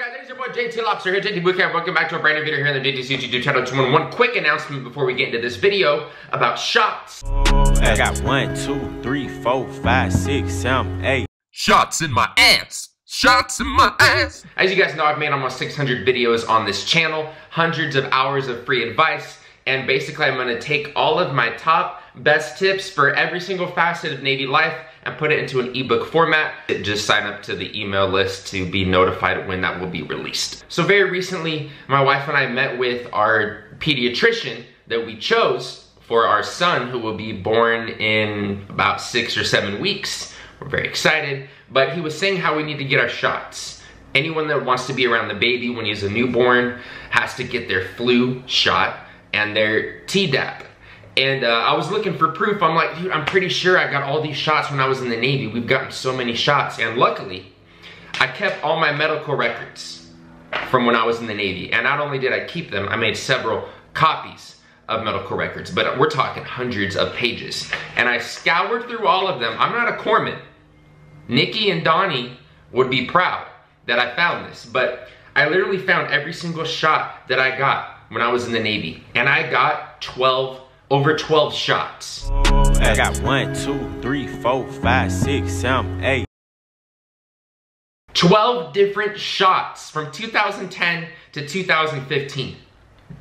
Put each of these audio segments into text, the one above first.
guys? It is your boy JT Lobster here, JT Bootcamp. Welcome back to a brand new video here on the JT YouTube channel. Just one, one quick announcement before we get into this video about shots. I got one, two, three, four, five, six, seven, eight. Shots in my ass. Shots in my ass. As you guys know, I've made almost 600 videos on this channel, hundreds of hours of free advice, and basically I'm gonna take all of my top best tips for every single facet of Navy life and put it into an ebook format. Just sign up to the email list to be notified when that will be released. So very recently, my wife and I met with our pediatrician that we chose for our son who will be born in about six or seven weeks. We're very excited, but he was saying how we need to get our shots. Anyone that wants to be around the baby when he's a newborn has to get their flu shot and their Tdap. And uh, I was looking for proof. I'm like, dude, I'm pretty sure I got all these shots when I was in the Navy. We've gotten so many shots. And luckily, I kept all my medical records from when I was in the Navy. And not only did I keep them, I made several copies of medical records. But we're talking hundreds of pages. And I scoured through all of them. I'm not a corpsman. Nikki and Donnie would be proud that I found this. But I literally found every single shot that I got when I was in the Navy. And I got 12 over 12 shots. I got one, two, three, four, five, six, seven, eight. 12 different shots from 2010 to 2015.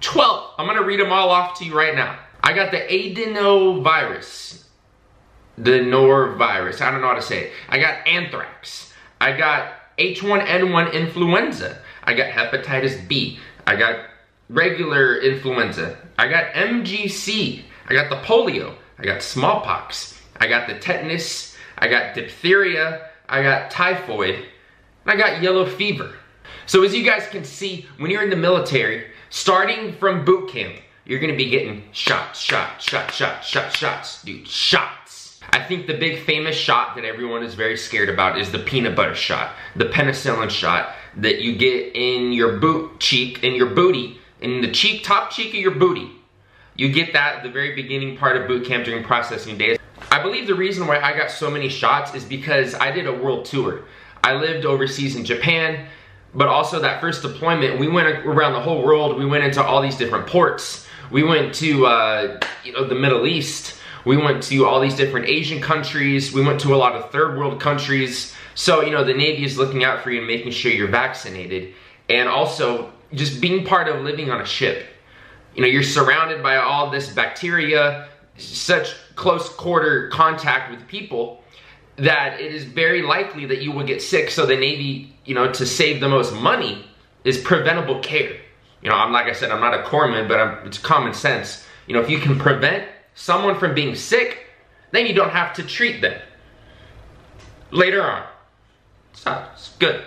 12. I'm gonna read them all off to you right now. I got the adenovirus, the norovirus, I don't know how to say it. I got anthrax. I got H1N1 influenza. I got hepatitis B. I got regular influenza. I got MGC. I got the polio. I got smallpox. I got the tetanus. I got diphtheria. I got typhoid. I got yellow fever. So as you guys can see, when you're in the military, starting from boot camp, you're gonna be getting shots, shots, shots, shots, shots, shots, dude, shots. I think the big famous shot that everyone is very scared about is the peanut butter shot, the penicillin shot that you get in your boot cheek, in your booty, in the cheek, top cheek of your booty. You get that at the very beginning part of boot camp during processing days. I believe the reason why I got so many shots is because I did a world tour. I lived overseas in Japan, but also that first deployment, we went around the whole world. We went into all these different ports. We went to, uh, you know, the Middle East. We went to all these different Asian countries. We went to a lot of third world countries. So, you know, the Navy is looking out for you and making sure you're vaccinated. And also, just being part of living on a ship. You know, you're surrounded by all this bacteria, such close quarter contact with people that it is very likely that you will get sick. So the Navy, you know, to save the most money is preventable care. You know, I'm like I said, I'm not a corpsman, but I'm, it's common sense. You know, if you can prevent someone from being sick, then you don't have to treat them later on. So it's good.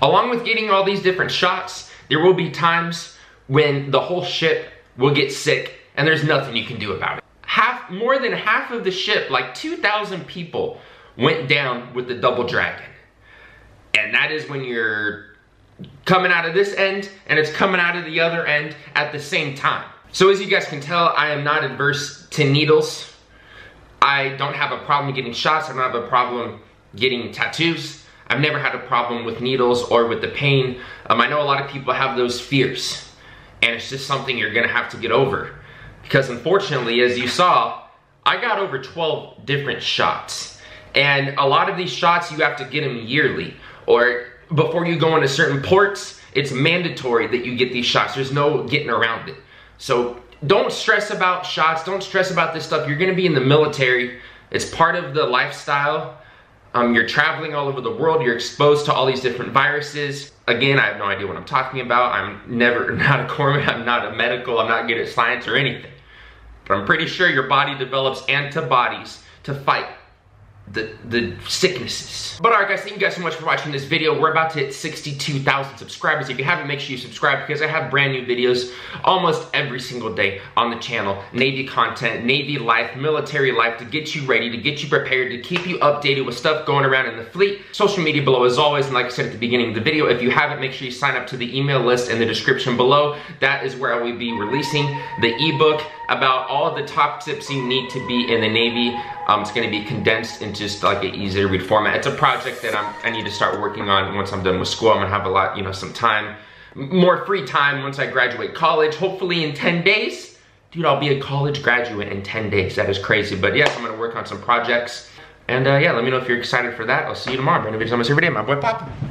Along with getting all these different shots, there will be times when the whole ship will get sick and there's nothing you can do about it. Half, more than half of the ship, like 2,000 people, went down with the double dragon. And that is when you're coming out of this end and it's coming out of the other end at the same time. So as you guys can tell, I am not adverse to needles. I don't have a problem getting shots. I don't have a problem getting tattoos. I've never had a problem with needles or with the pain. Um, I know a lot of people have those fears and it's just something you're gonna have to get over. Because unfortunately, as you saw, I got over 12 different shots. And a lot of these shots, you have to get them yearly. Or before you go into certain ports, it's mandatory that you get these shots. There's no getting around it. So don't stress about shots. Don't stress about this stuff. You're gonna be in the military. It's part of the lifestyle. Um, you're traveling all over the world. You're exposed to all these different viruses. Again, I have no idea what I'm talking about. I'm never, not a corpsman. I'm not a medical. I'm not good at science or anything. But I'm pretty sure your body develops antibodies to fight the, the sicknesses. But alright guys, thank you guys so much for watching this video. We're about to hit 62,000 subscribers. If you haven't, make sure you subscribe because I have brand new videos almost every single day on the channel. Navy content, Navy life, military life to get you ready, to get you prepared, to keep you updated with stuff going around in the fleet. Social media below as always, and like I said at the beginning of the video, if you haven't, make sure you sign up to the email list in the description below. That is where I will be releasing the ebook about all the top tips you need to be in the Navy Um, it's gonna be condensed into just like an easy to read format. It's a project that I'm, I need to start working on once I'm done with school. I'm gonna have a lot, you know, some time, more free time once I graduate college, hopefully in 10 days. Dude, I'll be a college graduate in 10 days. That is crazy. But yes, I'm gonna work on some projects. And uh, yeah, let me know if you're excited for that. I'll see you tomorrow. Brand new videos almost every day. My boy Papa.